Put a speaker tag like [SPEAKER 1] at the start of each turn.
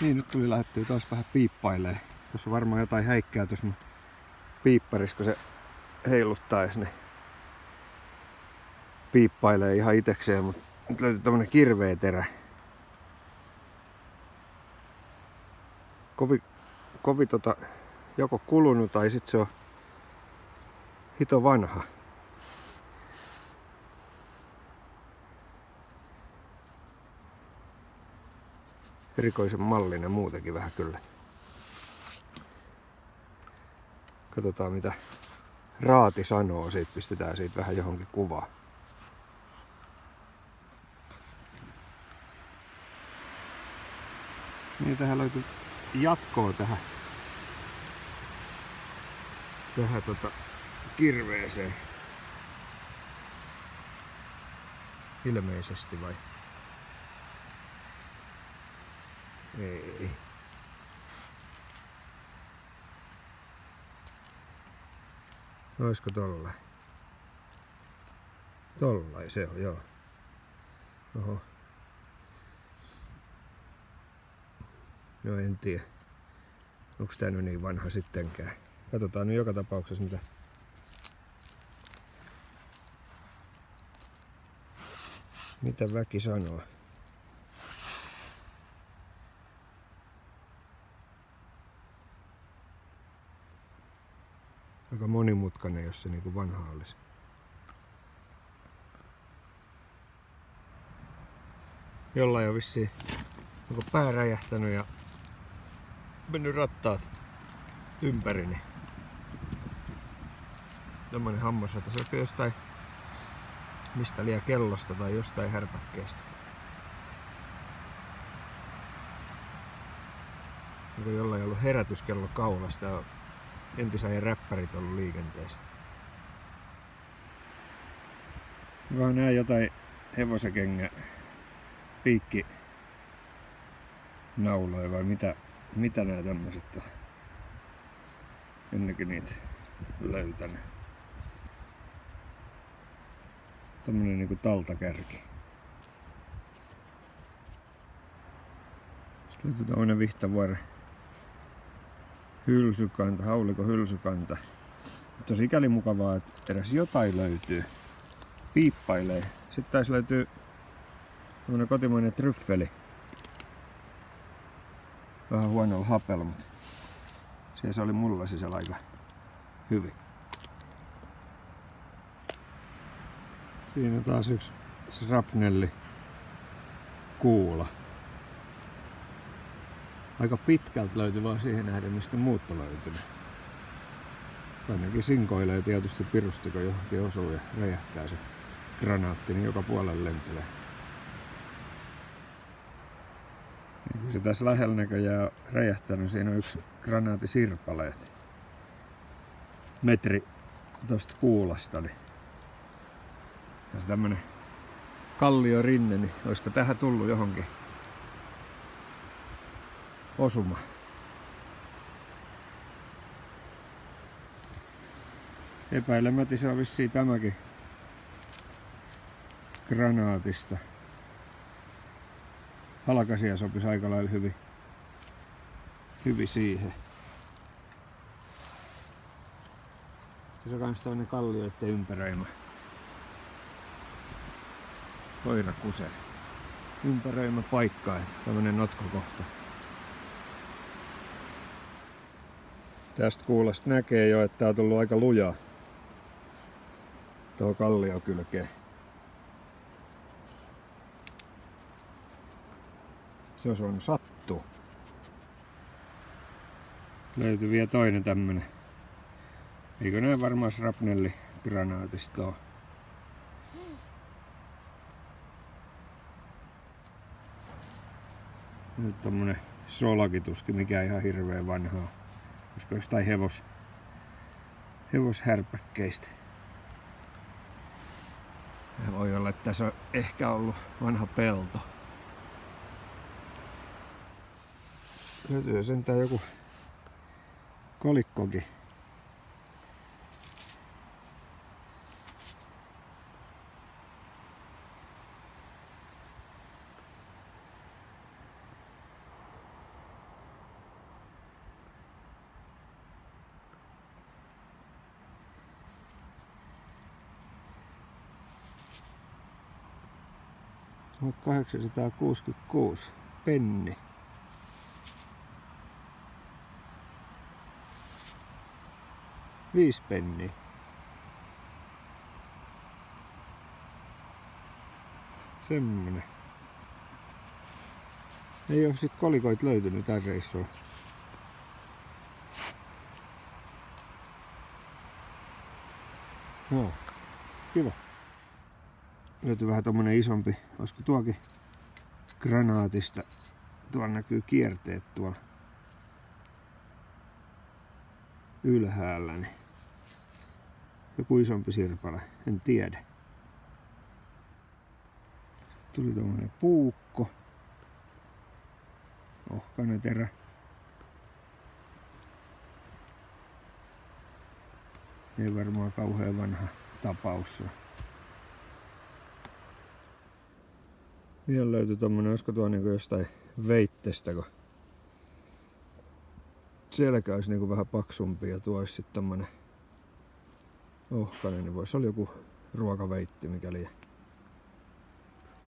[SPEAKER 1] Niin, nyt tuli lähettyä taas vähän piippailee. Tuossa on varmaan jotain häikkää tuossa mun piipparis, kun se heiluttais, niin piippailee ihan itekseen, mutta nyt löytyy tämmönen kirveä terä. Kovi, kovi tota, joko kulunut tai sit se on hito vanha. Erikoisen mallinen muutenkin vähän kyllä. Katsotaan mitä Raati sanoo, siitä pistetään siitä vähän johonkin kuvaan. Niin tähän löytyy jatkoa tähän, tähän tota, kirveeseen. Ilmeisesti vai? Ei. Olisiko tolla? Tolla se on, joo. Oho. No en tiedä. Onko tää nyt niin vanha sittenkään. Katsotaan nyt joka tapauksessa mitä mitä väki sanoo. Aika monimutkainen, jos se niin kuin vanha olisi. Jollain on vissiin onko pää räjähtänyt ja mennyt rattaat ympäri, niin hammas, että se on jostain mistä liian kellosta tai jostain härpäkkeestä. Onko jollain ollut herätyskello kaulasta ja entisajan räppärit ollut liikenteessä. Vaan näin jotain hevosekengä piikki nauloja vai mitä, mitä nämä tämmöiset on? Ennenkin niitä löytänyt. Tämmönen niinku taltakärki. Sitten löytyy tämmönen vihtavuori hylsykanta, hauliko hylsykanta. Mutta sikäli mukavaa, että edes jotain löytyy. Piippailee. Sitten taisi löytyy tämmönen kotimainen tryffeli. Vähän huonolla hapella, mutta siellä se oli mulla sisällä aika hyvin. Siinä on taas yksi srapnelli kuula. Aika pitkältä löytyy vaan siihen nähden, mistä muut on. Ainakin sinkoilee tietysti pirusti, kun johonkin osuu ja räjähtää se granaatti, niin joka puolelle lentelee. Ja kun se tässä lähellä näköjään on räjähtänyt, siinä on yksi granaatisirpaleet. Metri tosta kuulasta, niin ja tämmönen kallio rinne, niin olisiko tähän tullut johonkin osuma. Epäilemäti se on vissiin tämäkin granaatista. Halkasia sopisi aika lailla hyvin, hyvin siihen. Se on kans toinen kallioiden ympäröimä koirakuse ympäröimä paikka, että tämmönen notkokohta. Tästä kuulosta näkee jo, että tää on tullut aika luja tuo kalliokylkeen. Se on voinut sattua. Löytyy vielä toinen tämmönen. Eikö näin varmaan srapnelli granaatista ole? Nyt tommonen solakituskin, mikä ihan hirveän vanhaa. Koska jostain hevos, hevoshärpäkkeistä. Ja voi olla, että tässä on ehkä ollut vanha pelto. Löytyy sentään joku kolikkokin. 1866 penni. Viisi penniä. Semmonen. Ei oo sit kolikoit löytynyt tän reissulla. Joo, kiva. Löytyy vähän tommonen isompi, olisiko tuokin granaatista. Tuolla näkyy kierteet tuolla ylhäällä. Niin joku isompi sirpale, en tiedä. Tuli tuommoinen puukko. Ohkainen terä. Ei varmaan kauhean vanha tapaus. Vielä löytyi tommonen, olisiko tuo niinku jostain veittestä, kun selkä olisi niinku vähän paksumpi ja tuo olisi sitten tommonen ohkainen, niin voisi olla joku ruokaveitti mikäli